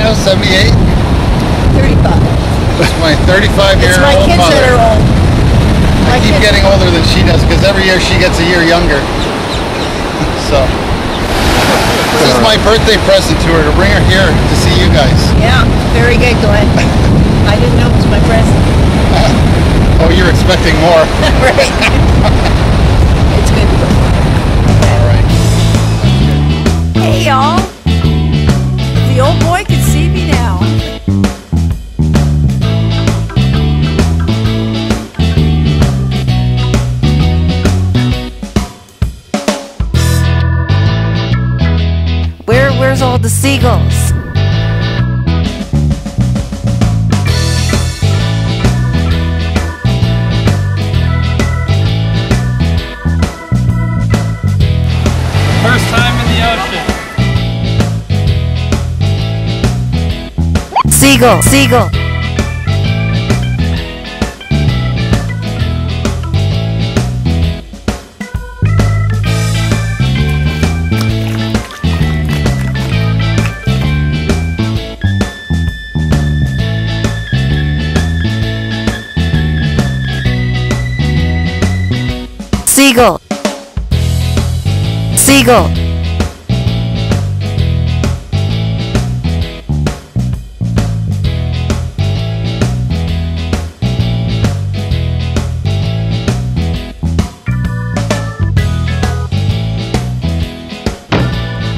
now? 78? 35. It's my 35 year It's my old kids mother. that are old. I keep kids- getting older than she does because every year she gets a year younger. so this is my birthday present to her to bring her here to see you guys. Yeah, very good, Glenn. I didn't know it was my present. Oh, you're expecting more. right. Where's all the seagulls? First time in the ocean. Seagull, seagull. Seagull. Seagull.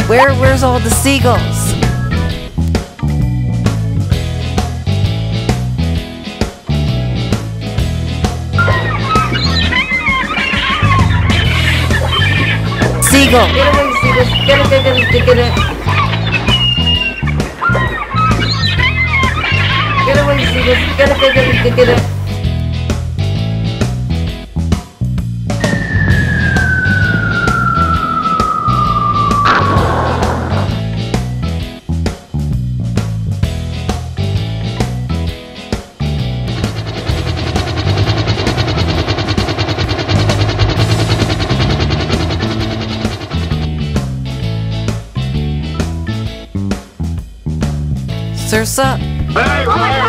Where where's all the seagulls? Seagull. Get away, Seagulls. Get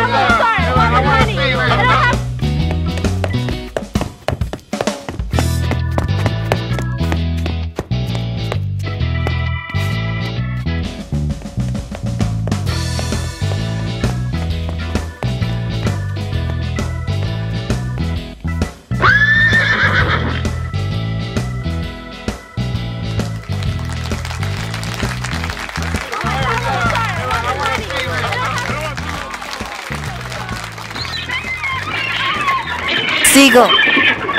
it,